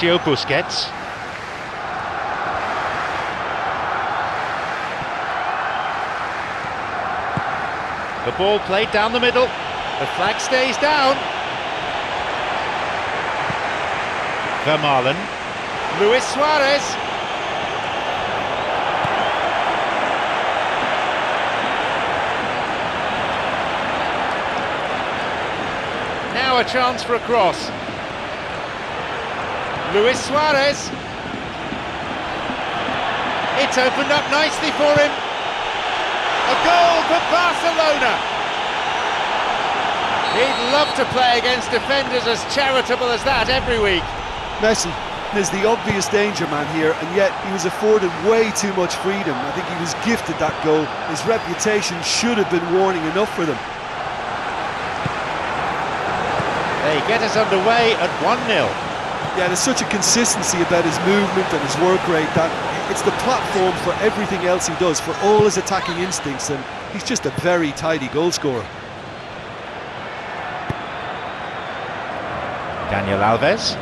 Sergio Busquets. The ball played down the middle. The flag stays down. Vermaelen. Luis Suarez. Now a chance for a cross. Luis Suarez. It's opened up nicely for him. A goal for Barcelona. He'd love to play against defenders as charitable as that every week. Messi is the obvious danger man here, and yet he was afforded way too much freedom. I think he was gifted that goal. His reputation should have been warning enough for them. They get us underway at 1-0. Yeah, there's such a consistency about his movement and his work rate that it's the platform for everything else he does, for all his attacking instincts, and he's just a very tidy goal scorer. Daniel Alves.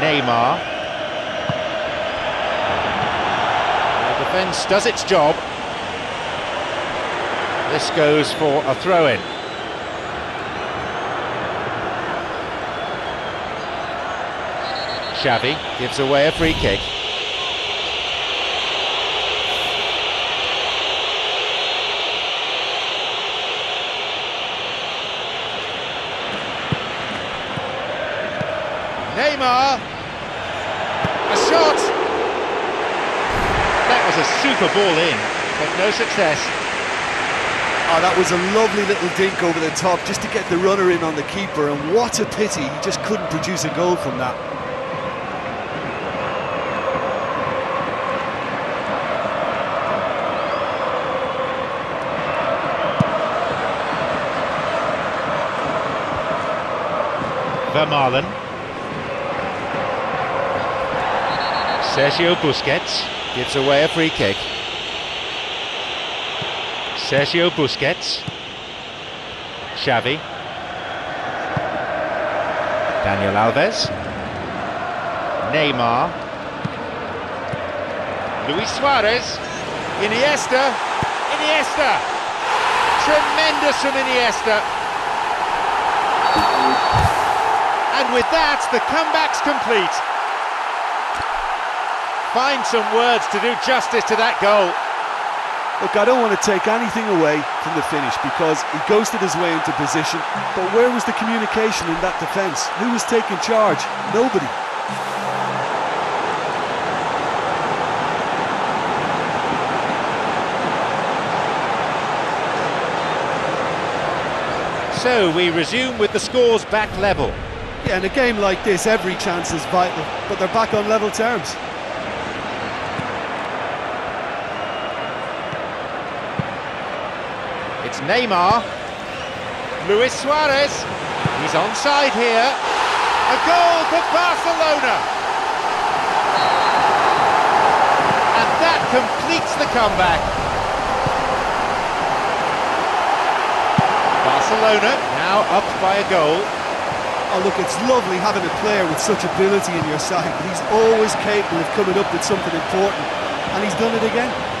Neymar. The defence does its job. This goes for a throw-in. Xavi gives away a free kick. Neymar. A shot. That was a super ball in, but no success. Oh, that was a lovely little dink over the top just to get the runner in on the keeper, and what a pity he just couldn't produce a goal from that. Vermaelen. Sergio Busquets gives away a free kick. Sergio Busquets. Xavi. Daniel Alves. Neymar. Luis Suarez. Iniesta. Iniesta. Tremendous from Iniesta. And with that, the comeback's complete. Find some words to do justice to that goal. Look, I don't want to take anything away from the finish because he ghosted his way into position, but where was the communication in that defence? Who was taking charge? Nobody. So we resume with the scores back level. Yeah, in a game like this, every chance is vital, but they're back on level terms. Neymar. Luis Suarez. He's onside here. A goal for Barcelona. And that completes the comeback. Barcelona now up by a goal. Oh, look, it's lovely having a player with such ability in your side, he's always capable of coming up with something important, and he's done it again.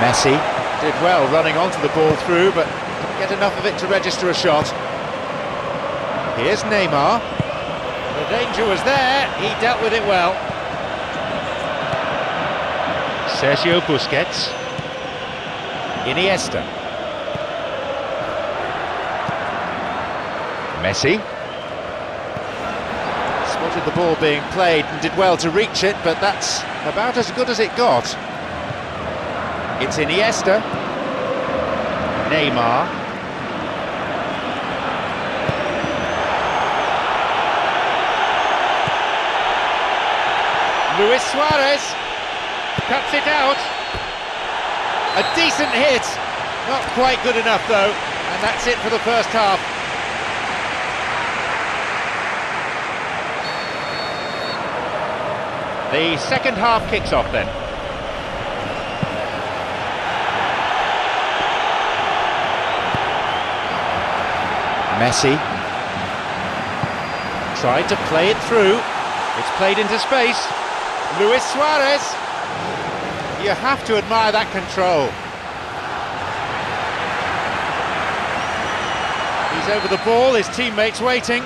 Messi did well running onto the ball through, but didn't get enough of it to register a shot. Here's Neymar. The danger was there, he dealt with it well. Sergio Busquets. Iniesta. Messi. Spotted the ball being played and did well to reach it, but that's about as good as it got. It's Iniesta. Neymar. Luis Suarez cuts it out. A decent hit. Not quite good enough though. And that's it for the first half. The second half kicks off then. Messi. Tried to play it through. It's played into space. Luis Suarez. You have to admire that control. He's over the ball, his teammates waiting.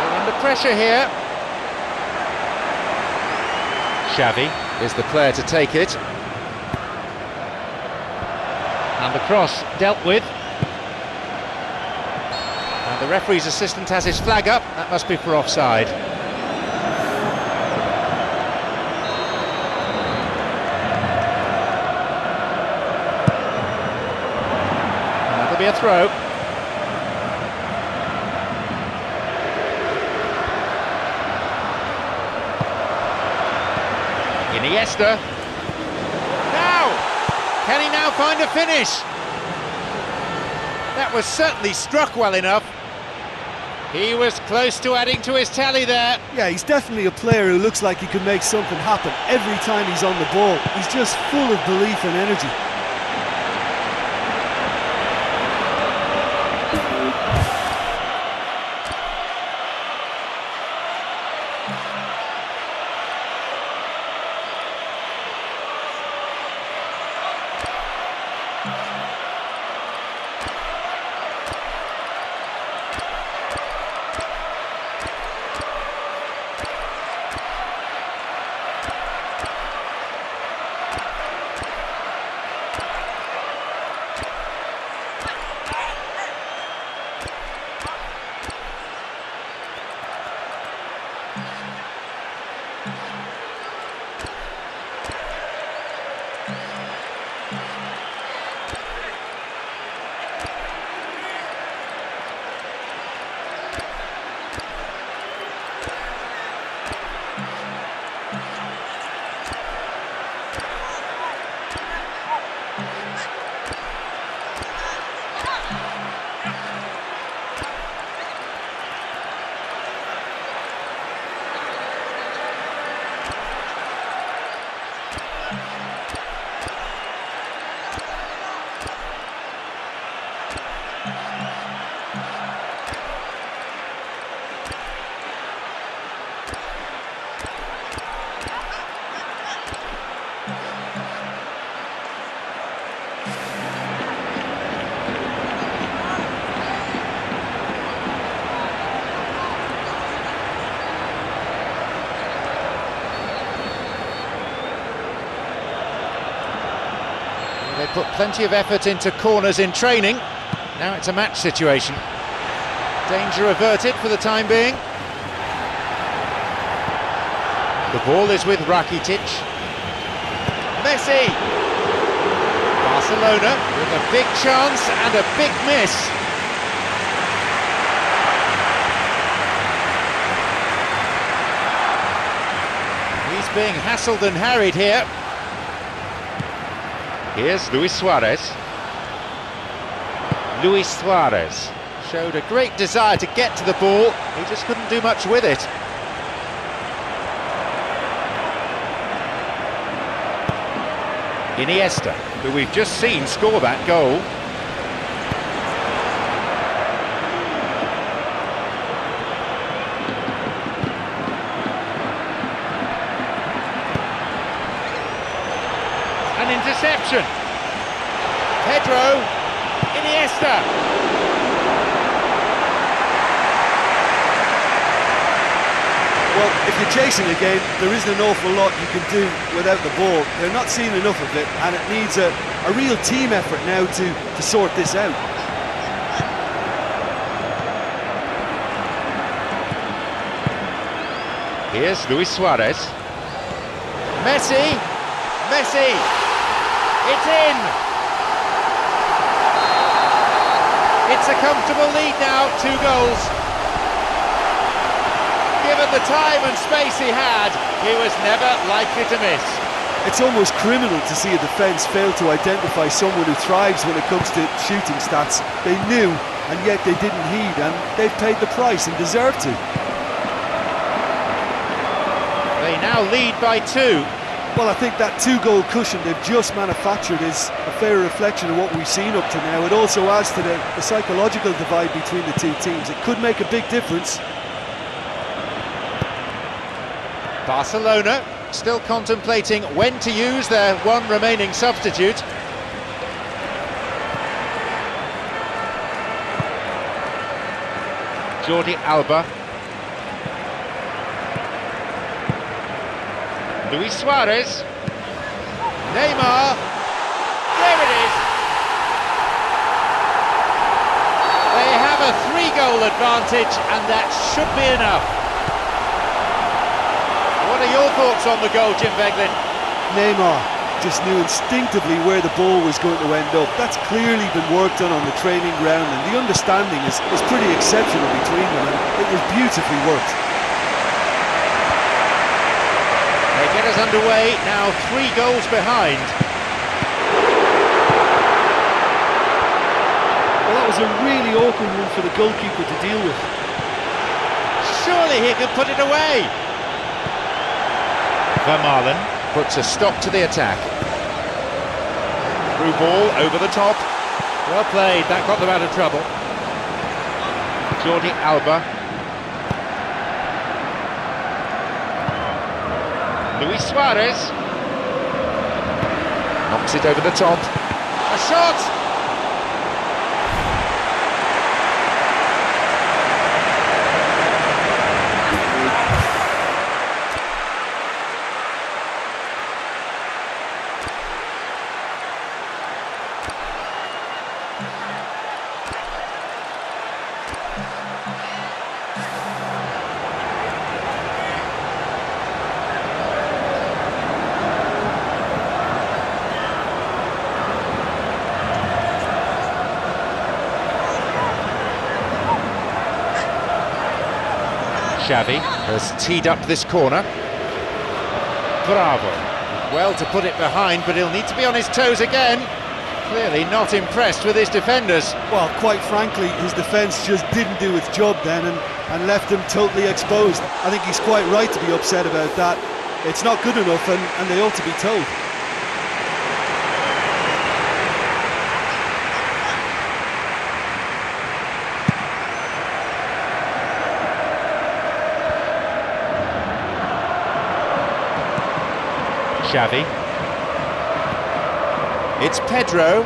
They're under pressure here. Xavi is the player to take it. And the cross dealt with. And the referee's assistant has his flag up. That must be for offside. And that'll be a throw. Iniesta. Now! Can he now find a finish? That was certainly struck well enough. He was close to adding to his tally there. Yeah, he's definitely a player who looks like he can make something happen every time he's on the ball. He's just full of belief and energy. Put plenty of effort into corners in training. Now it's a match situation. Danger averted for the time being. The ball is with Rakitic. Messi! Barcelona with a big chance and a big miss. He's being hassled and harried here. Here's Luis Suarez. Luis Suarez showed a great desire to get to the ball, he just couldn't do much with it. Iniesta, who we've just seen score that goal. An interception. Pedro Iniesta. Well, if you're chasing a game, there isn't an awful lot you can do without the ball. They're not seeing enough of it, and it needs a, a real team effort now to, to sort this out. Here's Luis Suarez. Messi. Messi. It's in. It's a comfortable lead now, two goals. The time and space he had, he was never likely to miss. it's almost criminal to see a defence fail to identify someone who thrives when it comes to shooting stats. They knew, and yet they didn't heed, and they've paid the price and deserve to. They now lead by two. Well, I think that two-goal cushion they've just manufactured is a fair reflection of what we've seen up to now. It also adds to the, the psychological divide between the two teams. It could make a big difference. Barcelona still contemplating when to use their one remaining substitute. Jordi Alba. Luis Suarez. Neymar. There it is. They have a three-goal advantage and that should be enough. What are your thoughts on the goal, Jim Beglin? Neymar just knew instinctively where the ball was going to end up. That's clearly been worked on on the training ground, and the understanding is, is pretty exceptional between them, and it was beautifully worked. They get us underway, now three goals behind. Well, that was a really awkward one for the goalkeeper to deal with. Surely he could put it away. Vermaelen puts a stop to the attack. Through ball over the top. Well played, that got them out of trouble. Jordi Alba. Luis Suarez. Knocks it over the top. A shot! Xavi has teed up this corner. Bravo. Well to put it behind, but he'll need to be on his toes again. Clearly not impressed with his defenders. Well, quite frankly, his defence just didn't do its job then and, and left him totally exposed. I think he's quite right to be upset about that. It's not good enough and, and they ought to be told. Xavi. It's Pedro.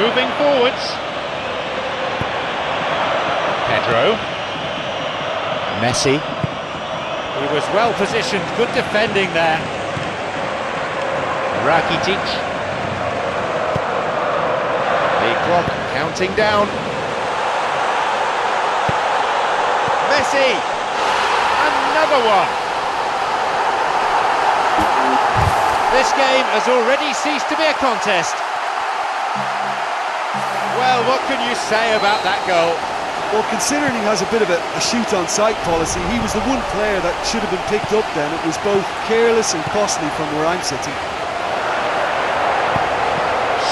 Moving forwards. Pedro. Messi. He was well positioned, good defending there. Rakitic. The clock counting down. Messi another one. This game has already ceased to be a contest. Well, what can you say about that goal? Well, considering he has a bit of a, a shoot-on-sight policy, he was the one player that should have been picked up then. It was both careless and costly from where I'm sitting.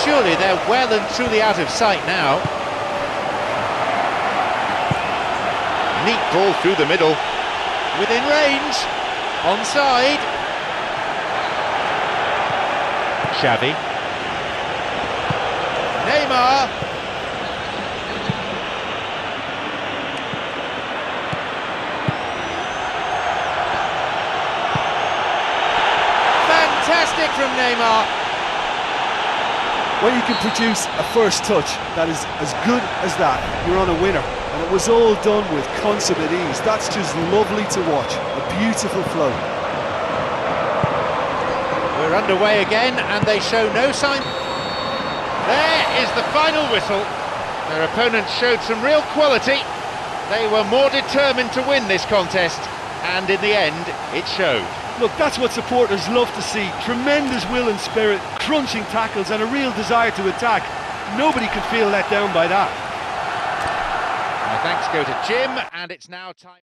Surely they're well and truly out of sight now. Neat ball through the middle within range, onside. Xavi. Neymar. Fantastic from Neymar. When you can produce a first touch that is as good as that, you're on a winner. And it was all done with consummate ease. That's just lovely to watch. A beautiful flow. We're underway again and they show no sign. There is the final whistle. Their opponents showed some real quality. They were more determined to win this contest and in the end it showed. Look, that's what supporters love to see. Tremendous will and spirit, crunching tackles and a real desire to attack. Nobody can feel let down by that. Thanks go to Jim, and it's now time.